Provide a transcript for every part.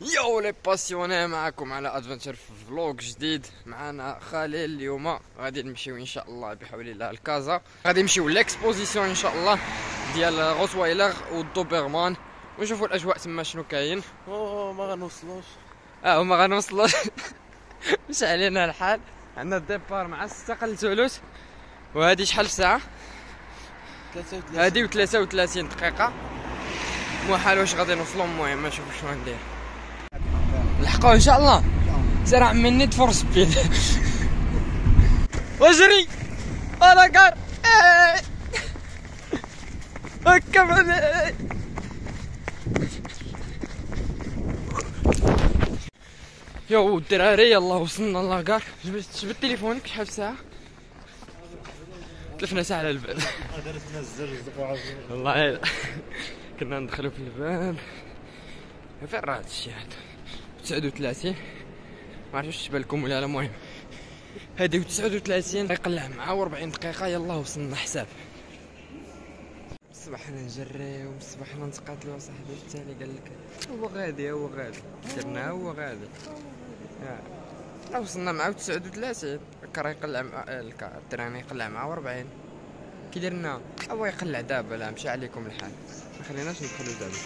yo les passionnés معكم على Adventure في vlog جديد. معنا خليل اليوم. غادي نمشيو إن شاء الله بحول الله الكازا. غادي نمشيو l'exposition إن شاء الله ديال Rottweiler و Doberman ونشوفوا الأجواء تما شنو كاين. أوه ما غنوصلوش. آه وما غنوصلوش. مش علينا الحال. عندنا ال départ مع 6 قل ثلث وهذه شحال في الساعة 33 هذه و 33 دقيقة. محال واش غادي نوصلوا المهم نشوفوا شنو ندير نلحقوا إن شاء الله. سير عمي نيد فور سبيد واجري أنا كار هكا يو الدراري يلا وصلنا لاكار جبت جبت تليفونك شحال الساعة؟ تلفنا ساعة على الباب درسنا الزر والله كنا ندخلوا في الباب فين راه هاد الشي هذا؟ 39 ما عرفتش واش بالكم ولا لا المهم. هادي 39 يقلع معاه 40 دقيقة يلا وصلنا حساب. صبحنا نجري وصبحنا نتقاتلوا صاحبي التالي قال لك هو غادي هو غادي. درنا هو غادي. آه. وصلنا معاه 39 الكرا يقلع مع الكرا التراني يقلع معاه 40 كي درنا هو يقلع دابا لا مشى عليكم الحال. ما خليناش ندخلوا دابا.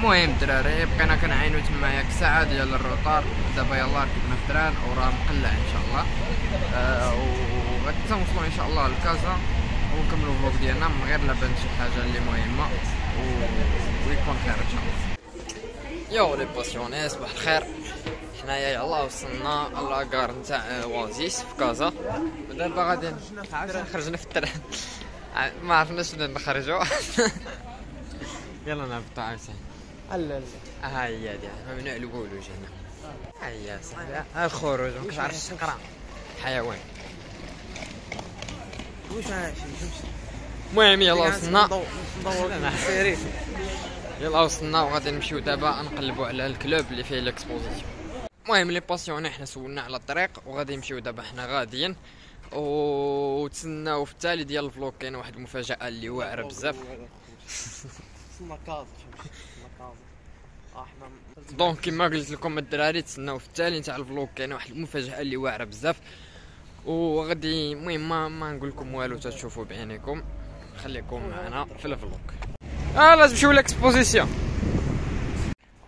المهم دراري بقينا كنعاينو تما ياك ساعة ديال الروطار. دابا يلا ركبنا في التران وراه مقلع إن شاء الله. آه نوصلوا إن شاء الله لكازا. ونكملوا الفلوق ديالنا من غير لا بان شي حاجة اللي مهمة. و... ويكون خير إن شاء الله. yo les passionnés صباح الخير. حنايا يلا وصلنا la gare نتاع Oasis في كازا. دابا غادي خرجنا في ال train ما عرفناش شنو نخرجوا يلا نهبطوا عاوتاني. لا لا ها هي هادي ممنوع الولوج هنا ها هي صاحبي الخروج ما كتعرفش تقرا حيوان واش المهم يلا وصلنا يلا وصلنا وغادي نمشيو دابا نقلبوا على ال club اللي فيه l'exposition المهم les passionnés حنا سولنا على الطريق وغادي نمشيو دابا حنا غاديين وتسناو في التالي ديال ال vlog كاينة واحد المفاجاه اللي واعره بزاف donc كما قلت لكم الدراري تسناو في التالي نتاع ال vlog كاينة واحد المفاجأة اللي واعرة بزاف. وغادي المهم ما, ما نقول لكم والو تشوفوا بعينيكم. خليكم معنا في ال vlog آه لازم نمشيو l'exposition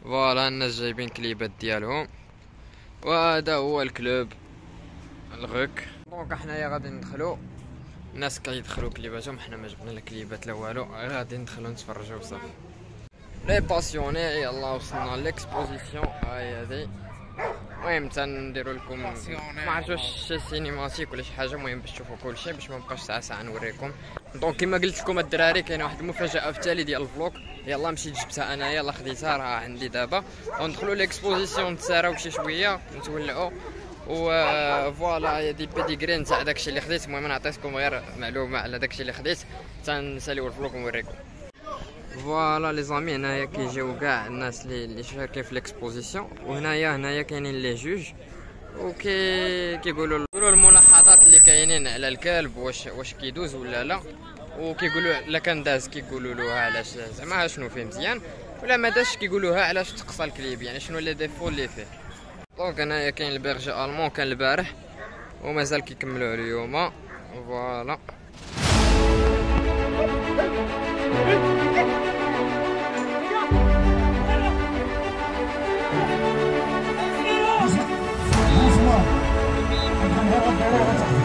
voilà الناس جايبين كليبات ديالهم. وهذا هو ال club الغوك. donc حنايا غادي ندخلو. الناس كيدخلوا كليباتهم حنا ما جبنا لا كليبات لا والو غادي ندخلو نتفرجوا صافي les passionnés يلا وصلنا l'exposition هاي هادي المهم تنديرو لكم ما عرفتش واش شي cinématique ولا شي حاجة المهم باش تشوفوا كلشي باش ما نبقاش ساعه ساعه نوريكم donc كما قلت لكم الدراري كاينة واحد المفاجاه في التالي ديال ال vlog يلا مشيت جبتها انايا يلا خديتها راه عندي دابا وندخلوا l'exposition نتساراو شي شوية نتولعوا و voilà هي دي pedigree نتاع داكشي اللي خديت المهم أنا عطيتكم غير معلومه على داكشي اللي خديت تنساليو ال vlog ونوريكم voilà les amis هنايا كيجيو كاع الناس اللي اللي شاركين في l'exposition وهنايا هنايا كاينين les juges وكي كيقولوا يقولوا الملاحظات اللي كاينين على الكلب واش واش كيدوز ولا لا وكيقولوا لا كان داز كيقولوا له علاش زعما شنو فيه مزيان ولا ما داش كيقولوها علاش تقصى الكليب يعني شنو لي ديفو اللي فيه دونك هنايا كاين البرج المون كان البارح ومازال كيكملوه اليوم فوالا 哎，你干什么？你干啥？干啥？干？干啥？干？干？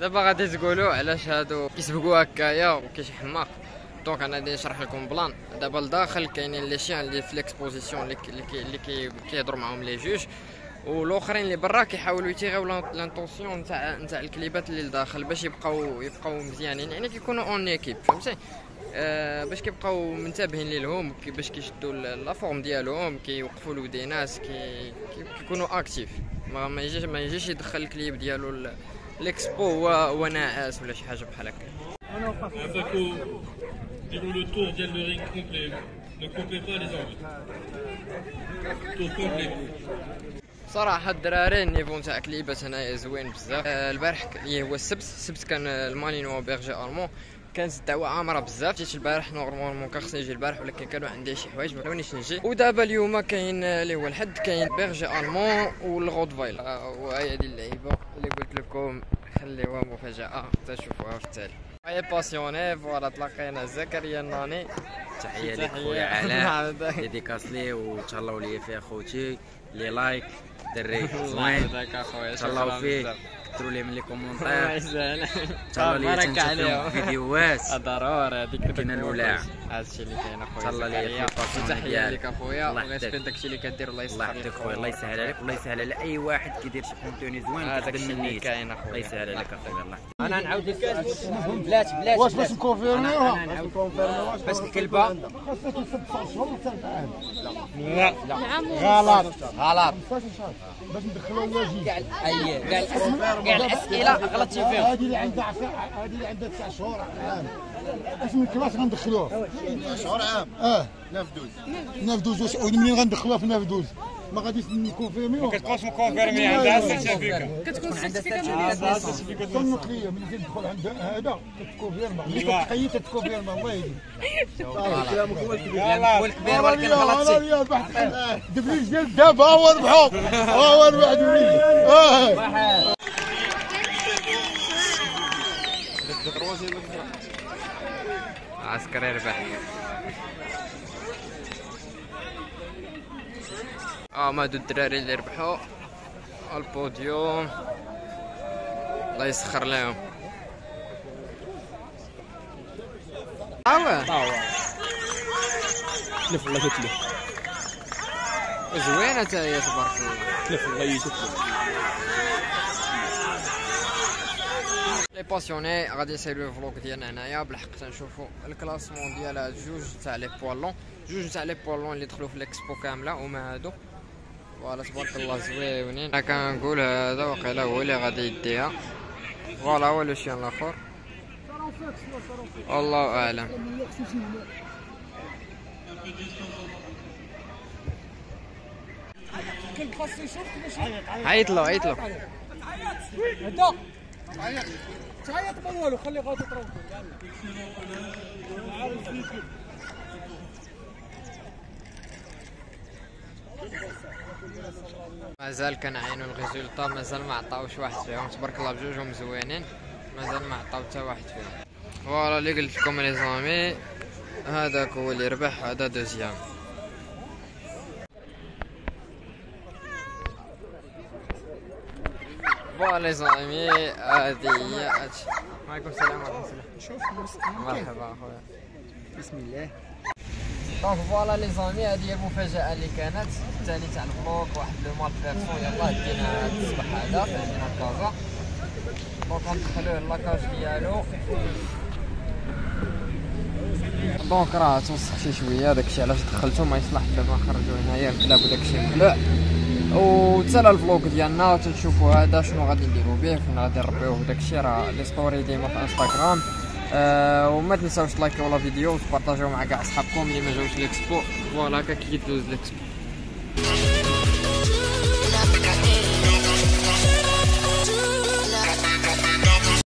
دابا غادي تقولوا علاش هادو كيسبقوا هكايا وكاين شي حماق donc أنا غادي نشرح لكم plan. دابا لداخل كاينين les chiens اللي في l'exposition اللي كي- اللي كي- اللي كي- كيهضروا معاهم les juges. والاخرين اللي برا كيحاولوا يتيغيو l'attention نتاع نتاع الكليبات اللي لداخل باش يبقاو يبقاو مزيانين. يعني كيكونوا en équipe فهمتي؟ آه باش كيبقاو منتبهين ليهم باش كيشدوا la forme ديالهم كيوقفوا الودي ناس كي كي- كيكونوا actifs ما يجيش ما يجيش يدخل الكليب ديالو ال- الاكسبو هو ناعس ولا شي حاجة بحال هكا Paco, disons le tour vient le ring complet. Ne coupez pas les angles. Tour complet. صراحة الدراري ال niveau نتاع كليبات هنايا زوين بزاف. آه، البارح اللي هو السبت السبت كان آه، ال malinois berger allemand كانت الدعوه عامرة بزاف. جيت البارح normalement كان خصني نجي البارح ولكن كانوا عندي شي حوايج ما خلونيش نجي. ودابا اليوم كاين آه، اللي هو الحد كاين berger allemand وال Rottweiler وهي هذه اللعيبة. اللي قلت لكم خليوها مفاجاه تشوفوها في التالي هيا باسيوني فوالا تلاقينا. زكريا الناني تحية لك خويا علاء ديديكاس ليه وتهلاو ليا فيه خوتي لي لايك دري. زوين. تهلاو فيه كثروا ليه من لي الله كومونتير تنشوف عليهم. فيهم فيديوهات ضروري هذيك كاين الولاع. هادشي اللي كاين اخويا تهلا الباسيون تحيه. لك اخويا الله. سبين داكشي اللي كدير الله يسخر الله يحفظك خويا الله يسهل عليك والله يسهل على اي واحد كيدير شي كونتوني زوين هذاك كيخدم اللي كاين اخويا الله يسهل عليك اخويا الله يحفظك. أنا نعاود لك بلاتي بلاتي واش باش نكونفيرميوها بس الكلبه غلط غلط باش ندخلوا الواجب كاع اي كاع كاع الأسئلة غلطتي فيهم. هذه اللي عندها هذه اللي عندها تسع شهور عام اش من كلاس غندخلوه شهر عام؟ آه. نافدوز نافدوز واش ومنين غندخلوها في نافدوز ما غاديش نكونفيرميوها ما كتبقاش مكونفيرمي عندها سيرتيفيكا. كتكون عندها سيرتيفيكات صنت ليا ملي تدخل عند هذا كتكونفيرما ملي كتحيد تتكونفيرما الله يهديك هو الكبير ولكن غلطتي. دبليج ديال دابا هو ربحو هو ربح دبليج آه عسكري ربح آه ما هادو الدراري اللي ربحوا. البوديوم. الله يسخر لهم. طاوة تلف والله كتلف زوينة تا هي تبارك الله. تلف والله يتلف passionné غادي نساليو ال vlog ديالنا هنايا بالحق تنشوفوا ال classement ديال هاد جوج تاع les poils longs جوج تاع les poils longs اللي دخلوا في الاكسبو كامله هما هادو voilà تبارك الله زويونين أنا كنقول هذا وقيلا هو اللي غادي يديها voilà هو le chien الآخر الله اعلم عيط له عيط له مازال كنعينوا الريزولطا مازال ما عطاوش واحد فيهم. تبارك الله بجوجهم زوينين مازال ما عطاو حتى واحد فيهم. voilà اللي قلت لكم les amis هذاك هو اللي ربح هذا deuxième. voilà les amis هذه هي هادشي وعليكم السلام ورحمة الله. مرحبا أخويا. بسم الله. donc voilà les amis هذه هي المفاجأة اللي كانت. الثاني تاع ال vlog واحد le mâle بيرسون يلاه دينا هاد الصباح هذا دينا كازا donc غندخلوه la cage ديالو donc راه توسخ شي شوية داكشي علاش دخلتو ما يصلح دابا نخرجو هنايا الكلاب وداكشي مخلوع وتسالى ال vlog ديالنا تنشوفوا هذا شنو غادي نديرو به فين غادي نربيوه وداكشي راه les stories ديما في انستغرام آه وما تنساوش like يو la vidéo وت partage يو مع كاع صحابكم اللي ما جاوش l'expo voilà هكا كي دوز l'expo